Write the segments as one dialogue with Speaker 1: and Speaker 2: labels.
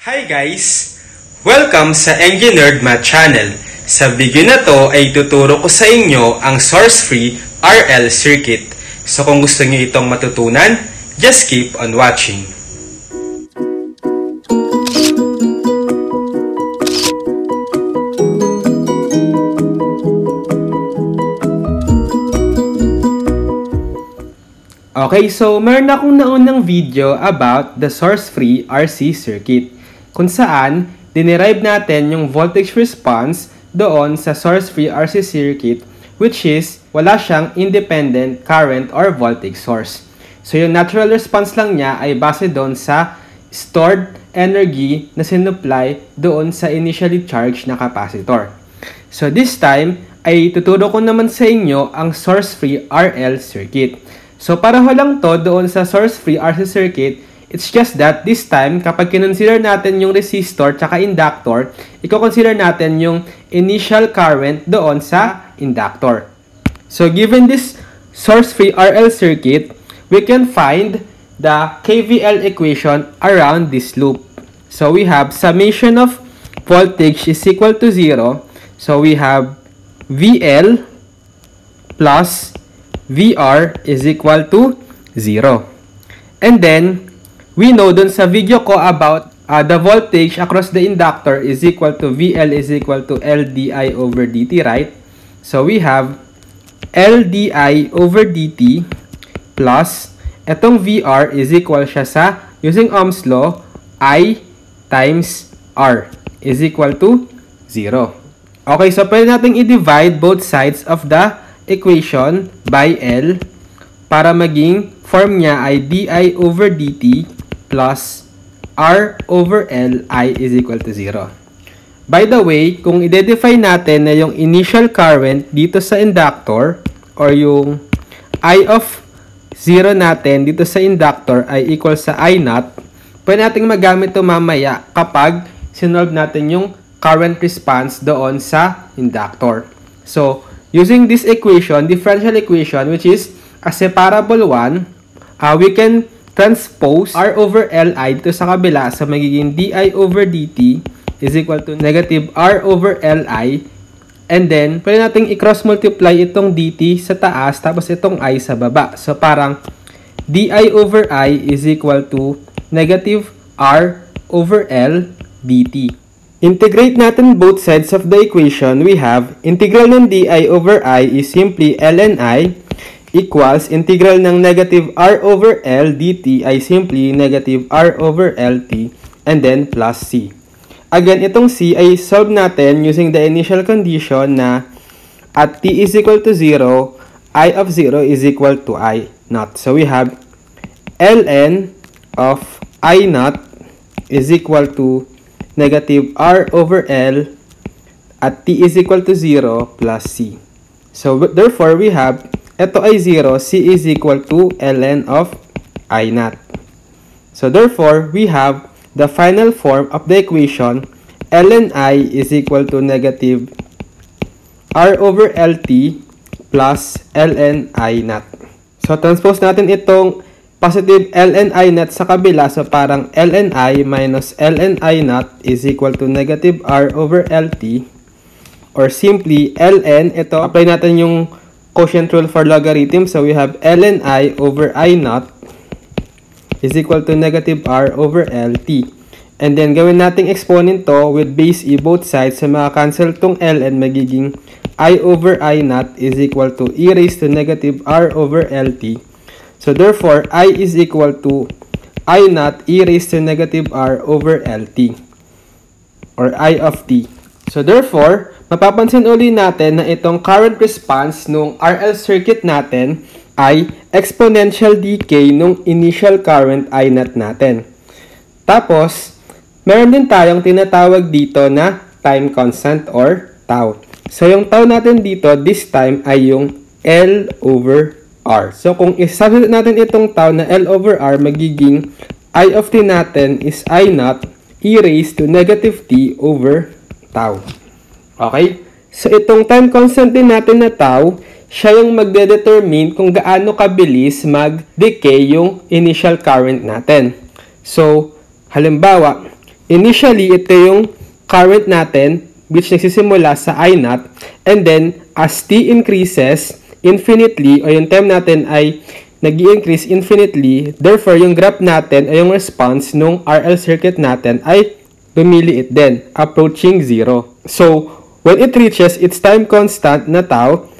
Speaker 1: Hi guys! Welcome sa Engineered Math Channel. Sa video na to ay tuturo ko sa inyo ang source-free RL circuit. So kung gusto niyo itong matutunan, just keep on watching. Okay, so meron akong naunang video about the source-free RC circuit kung saan dinerive natin yung voltage response doon sa source-free RC circuit which is wala siyang independent current or voltage source. So yung natural response lang niya ay base doon sa stored energy na sinupply doon sa initially charged na capacitor. So this time ay tuturo ko naman sa inyo ang source-free RL circuit. So pareho lang to doon sa source-free RC circuit. It's just that this time, kapag kinonsider natin yung resistor tsaka inductor, i-consider natin yung initial current doon sa inductor. So given this source-free RL circuit, we can find the KVL equation around this loop. So we have summation of voltage is equal to 0. So we have VL plus VR is equal to 0. And then, we know dun sa video ko about uh, the voltage across the inductor is equal to VL is equal to LDI over dt, right? So, we have LDI over dt plus etong VR is equal siya sa, using Ohm's law, I times R is equal to 0. Okay, so pwede natin i-divide both sides of the equation by L para maging form niya ay di over dt plus r over L i is equal to 0. By the way, kung i-define natin na yung initial current dito sa inductor or yung I of 0 natin dito sa inductor ay equal sa I naught, pwede natin magamit ito mamaya kapag sinolve natin yung current response doon sa inductor. So, Using this equation, differential equation, which is a separable one, uh, we can transpose R over Li dito sa kabila sa magiging di over dt is equal to negative R over Li. And then, pwede nating i-cross multiply itong dt sa taas tapos itong i sa baba. So, parang di over i is equal to negative R over L dt. Integrate natin both sides of the equation. We have integral ng di over i is simply ln i equals integral ng negative r over l dt ay simply negative r over lt and then plus c. Again, itong c ay solve natin using the initial condition na at t is equal to 0, i of 0 is equal to i naught. So we have ln of i naught is equal to negative r over L at t is equal to 0 plus c. So, therefore, we have, ito ay 0, c is equal to ln of i naught. So, therefore, we have the final form of the equation ln i is equal to negative r over lt plus ln i naught. So, transpose natin itong positive ln i naught sa kabila. So, parang ln i minus ln i naught is equal to negative r over lt. Or simply, ln, ito, apply natin yung quotient rule for logarithm. So, we have ln i over i naught is equal to negative r over lt. And then, gawin nating exponent to with base e both sides. So, maka-cancel tong ln, magiging i over i naught is equal to e raised to negative r over lt So therefore, I is equal to I naught e raised to negative r over lt or I of t. So therefore, mapapansin uli natin na itong current response nung RL circuit natin ay exponential decay nung initial current I naught natin. Tapos, meron din tayong tinatawag dito na time constant or tau. So yung tau natin dito this time ay yung L over R. So, kung isubstitute natin itong tau na L over R, magiging I of t natin is I naught e raised to negative t over tau. Okay? So, itong time constant din natin na tau, siya yung magde-determine kung gaano kabilis mag-decay yung initial current natin. So, halimbawa, initially, ito yung current natin which nagsisimula sa I naught. And then, as t increases infinitely, o yung time natin ay nag increase infinitely, therefore, yung graph natin o yung response nung RL circuit natin ay lumiliit din, approaching zero. So, when it reaches its time constant na tau,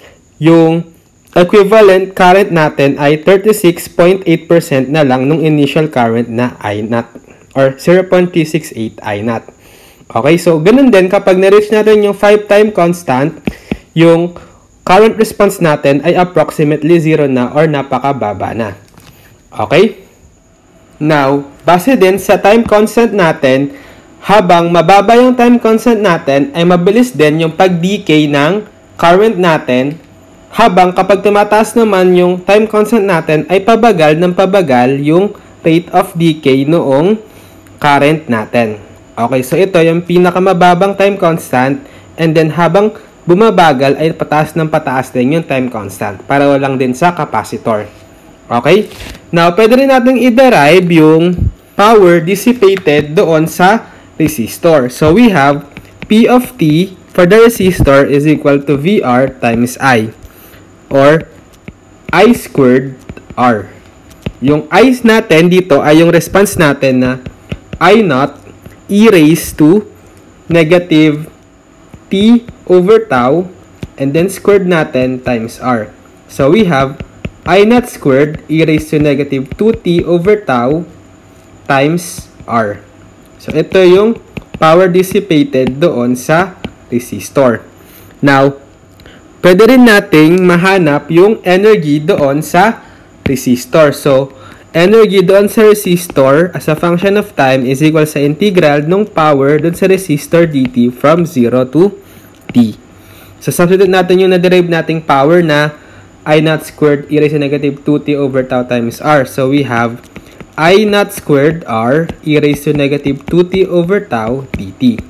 Speaker 1: yung equivalent current natin ay 36.8% na lang nung initial current na I naught or 0.368 I naught. Okay, so ganun din kapag na-reach natin yung 5 time constant, yung current response natin ay approximately 0 na or napakababa na. Okay? Now, base din sa time constant natin, habang mababa yung time constant natin, ay mabilis din yung pag-decay ng current natin, habang kapag tumataas naman yung time constant natin, ay pabagal ng pabagal yung rate of decay noong current natin. Okay, so ito yung pinakamababang time constant, and then habang bumabagal ay pataas ng pataas din yung time constant. Para lang din sa capacitor. Okay? Now, pwede rin natin i-derive yung power dissipated doon sa resistor. So, we have P of T for the resistor is equal to VR times I or I squared R. Yung I natin dito ay yung response natin na I naught e raised to negative t over tau and then squared natin times r. So we have i naught squared e raised to negative 2t over tau times r. So ito yung power dissipated doon sa resistor. Now, pwede rin nating mahanap yung energy doon sa resistor. So, energy doon sa resistor as a function of time is equal sa integral ng power doon sa resistor dt from 0 to t. So, substitute natin yung na-derive nating power na I naught squared e raised to negative 2t over tau times r. So, we have I naught squared r e raised to negative 2t over tau dt.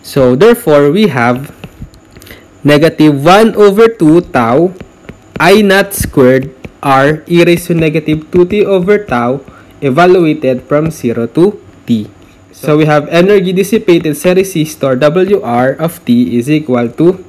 Speaker 1: So, therefore, we have negative 1 over 2 tau I naught squared r e raised to negative 2t over tau evaluated from 0 to t. So we have energy dissipated sa resistor WR of T is equal to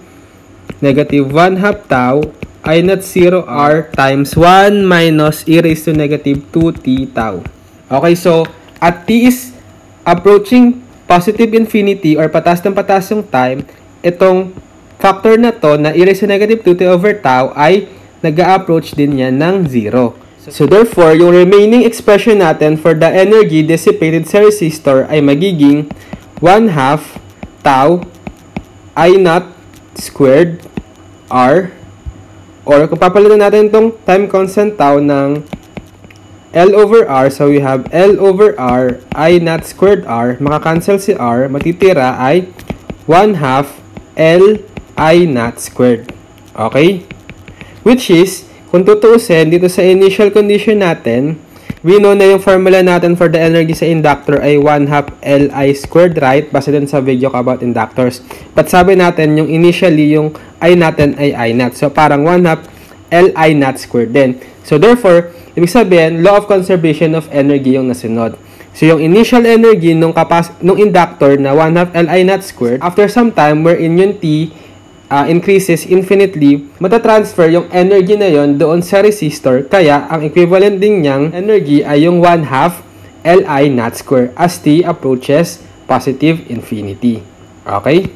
Speaker 1: negative 1 half tau I naught 0 R times 1 minus e raised to negative 2T tau. Okay, so at T is approaching positive infinity or pataas ng pataas yung time, itong factor na to na e raised to negative 2T over tau ay nag-approach din yan ng 0. So therefore, yung remaining expression natin for the energy dissipated sa resistor ay magiging 1 half tau I naught squared R or kung natin itong time constant tau ng L over R, so we have L over R, I naught squared R, makakancel si R, matitira ay 1 half L I naught squared. Okay? Which is, kung tutuusin, dito sa initial condition natin, we know na yung formula natin for the energy sa inductor ay 1 half Li squared, right? Base dun sa video ko about inductors. But sabi natin, yung initially, yung I natin ay I naught. So, parang 1 half Li naught squared din. So, therefore, ibig sabihin, law of conservation of energy yung nasunod. So, yung initial energy nung, kapas nung inductor na 1 half Li naught squared, after some time, wherein yung T uh, increases infinitely, matatransfer yung energy na yon doon sa resistor. Kaya, ang equivalent din niyang energy ay yung 1 half Li naught square as T approaches positive infinity. Okay?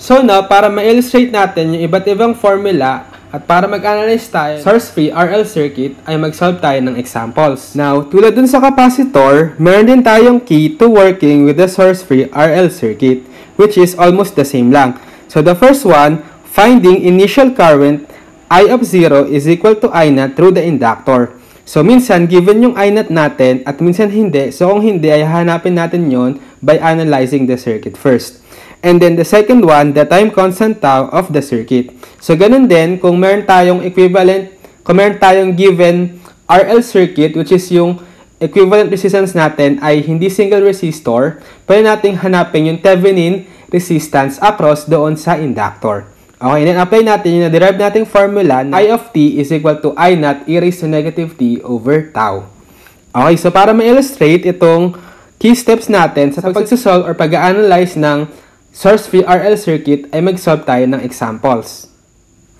Speaker 1: So now, para ma-illustrate natin yung iba't ibang formula at para mag-analyze tayo source-free RL circuit ay mag-solve tayo ng examples. Now, tulad dun sa capacitor, meron din tayong key to working with the source-free RL circuit which is almost the same lang. So the first one, finding initial current I of 0 is equal to I naught through the inductor. So minsan, given yung I naught natin at minsan hindi. So kung hindi, ay hanapin natin yon by analyzing the circuit first. And then the second one, the time constant tau of the circuit. So ganun din, kung meron tayong equivalent, kung meron tayong given RL circuit, which is yung equivalent resistance natin ay hindi single resistor, pwede nating hanapin yung Thevenin resistance across doon sa inductor. Okay, then apply natin yung na-derive nating formula na I of t is equal to I naught e raised to negative t over tau. Okay, so para ma-illustrate itong key steps natin sa pagsasolve or pag-analyze ng source-free RL circuit ay mag-solve tayo ng examples.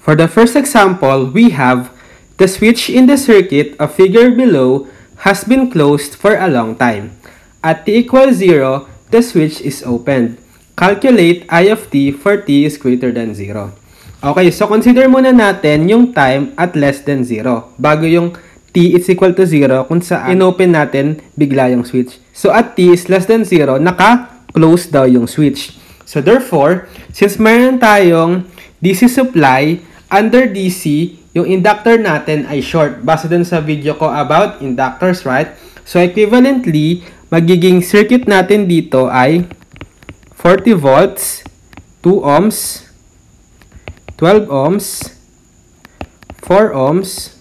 Speaker 1: For the first example, we have the switch in the circuit of figure below has been closed for a long time. At t equals 0, the switch is opened. Calculate I of t for t is greater than 0. Okay, so consider muna natin yung time at less than 0 bago yung t is equal to 0 kung saan inopen natin bigla yung switch. So at t is less than 0, naka-close daw yung switch. So therefore, since meron tayong DC supply, under DC, yung inductor natin ay short. Base dun sa video ko about inductors, right? So, equivalently, magiging circuit natin dito ay 40 volts, 2 ohms, 12 ohms, 4 ohms,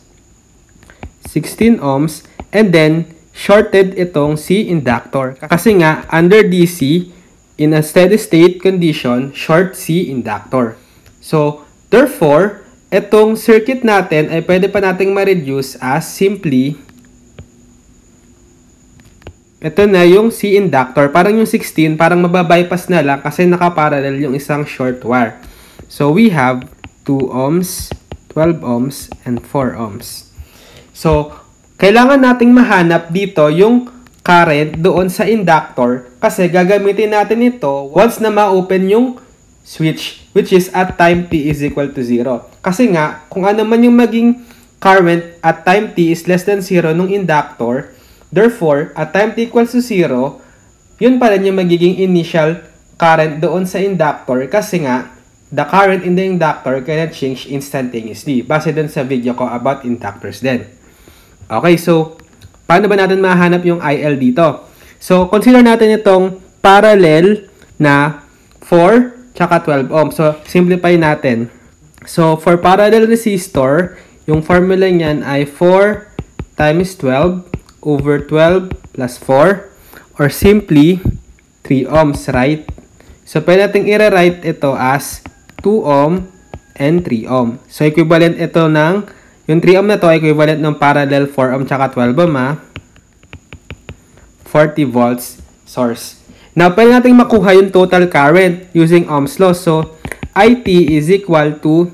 Speaker 1: 16 ohms, and then, shorted itong C inductor. Kasi nga, under DC, in a steady state condition, short C inductor. So, therefore, Etong circuit natin ay pwede pa nating ma-reduce as simply ito na yung C inductor. Parang yung 16, parang mababypass na lang kasi nakaparallel yung isang short wire. So, we have 2 ohms, 12 ohms, and 4 ohms. So, kailangan nating mahanap dito yung current doon sa inductor kasi gagamitin natin ito once na ma-open yung switch which is at time t is equal to 0. Kasi nga, kung ano man yung maging current at time t is less than 0 nung inductor, therefore, at time t equals to 0, yun pa rin yung magiging initial current doon sa inductor kasi nga, the current in the inductor cannot change instantaneously. Base dun sa video ko about inductors din. Okay, so, paano ba natin mahanap yung IL dito? So, consider natin itong parallel na 4 tsaka 12 ohm. So, simplify natin. So, for parallel resistor, yung formula niyan ay 4 times 12 over 12 plus 4 or simply 3 ohms, right? So, pwede natin i-write ito as 2 ohm and 3 ohm. So, equivalent ito ng, yung 3 ohm na to equivalent ng parallel 4 ohm tsaka 12 ohm, ha? 40 volts source. Now, pwede natin makuha yung total current using Ohm's law. So, IT is equal to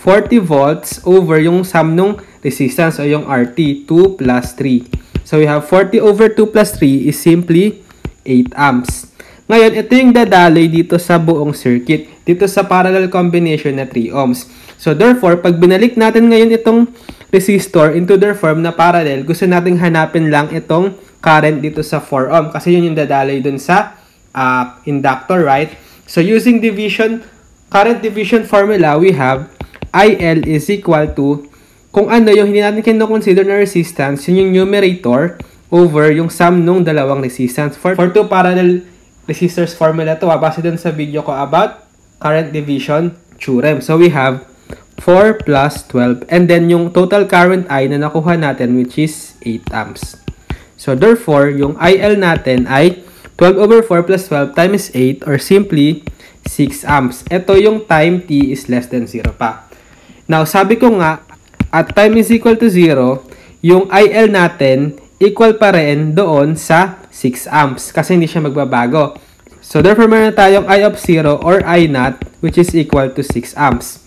Speaker 1: 40 volts over yung sum nung resistance o yung RT, 2 plus 3. So, we have 40 over 2 plus 3 is simply 8 amps. Ngayon, ito yung dadaloy dito sa buong circuit, dito sa parallel combination na 3 ohms. So, therefore, pag binalik natin ngayon itong resistor into their form na parallel, gusto nating hanapin lang itong current dito sa 4 ohm kasi yun yung dadaloy dun sa uh, inductor, right? So using division, current division formula, we have IL is equal to kung ano yung hindi natin kino-consider na resistance, yun yung numerator over yung sum nung dalawang resistance. For, for two parallel resistors formula to, ah, base dun sa video ko about current division theorem. So we have 4 plus 12 and then yung total current I na nakuha natin which is 8 amps. So, therefore, yung IL natin ay 12 over 4 plus 12 times 8 or simply 6 amps. Ito yung time t is less than 0 pa. Now, sabi ko nga, at time is equal to 0, yung IL natin equal pa rin doon sa 6 amps kasi hindi siya magbabago. So, therefore, meron tayong I of 0 or I naught which is equal to 6 amps.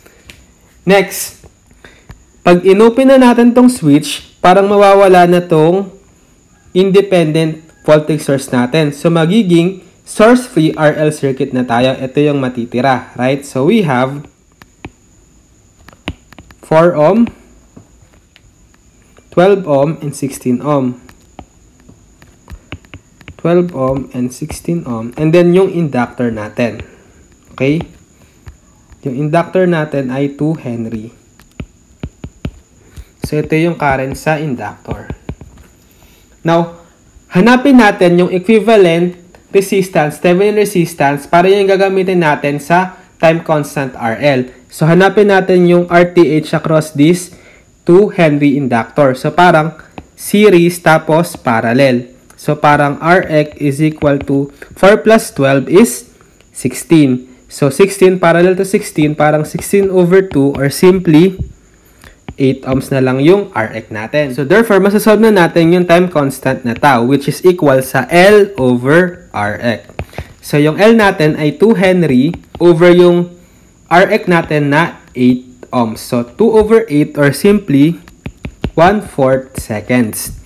Speaker 1: Next, pag inopen na natin tong switch, parang mawawala na tong independent voltage source natin. So, magiging source-free RL circuit na tayo. Ito yung matitira, right? So, we have 4 ohm, 12 ohm, and 16 ohm. 12 ohm and 16 ohm. And then, yung inductor natin. Okay? Yung inductor natin ay 2 Henry. So, ito yung current sa inductor. Now, hanapin natin yung equivalent resistance, Thevenin resistance, para yung gagamitin natin sa time constant RL. So, hanapin natin yung RTH across this 2 Henry inductor. So, parang series tapos parallel. So, parang Rx is equal to 4 plus 12 is 16. So, 16 parallel to 16, parang 16 over 2 or simply 8 ohms na lang yung Rx natin. So therefore, masasolve na natin yung time constant na tau which is equal sa L over Rx. So yung L natin ay 2 Henry over yung Rx natin na 8 ohms. So 2 over 8 or simply 1 4 seconds.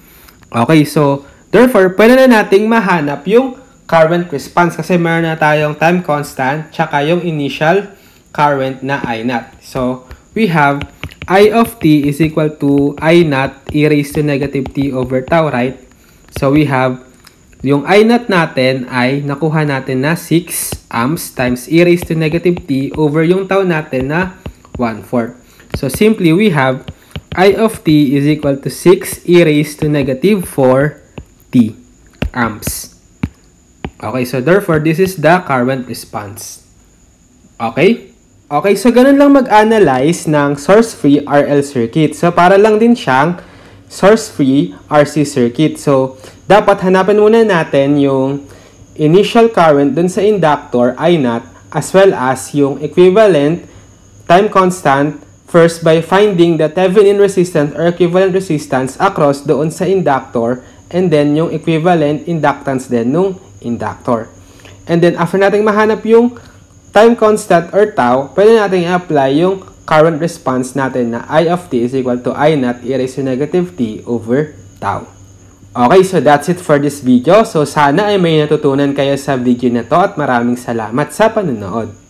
Speaker 1: Okay, so therefore, pwede na nating mahanap yung current response kasi meron na tayong time constant tsaka yung initial current na I naught. So, we have I of t is equal to I naught e raised to negative t over tau, right? So, we have yung I naught natin ay nakuha natin na 6 amps times e raised to negative t over yung tau natin na 1 4. So, simply we have I of t is equal to 6 e raised to negative 4 t amps. Okay, so therefore, this is the current response. Okay? Okay, so ganun lang mag-analyze ng source-free RL circuit. So, para lang din siyang source-free RC circuit. So, dapat hanapin muna natin yung initial current dun sa inductor, I naught, as well as yung equivalent time constant first by finding the Thevenin resistance or equivalent resistance across doon sa inductor and then yung equivalent inductance din nung inductor. And then, after natin mahanap yung time constant or tau, pwede natin i-apply yung current response natin na I of t is equal to I naught e raised to negative t over tau. Okay, so that's it for this video. So sana ay may natutunan kayo sa video na to at maraming salamat sa panonood.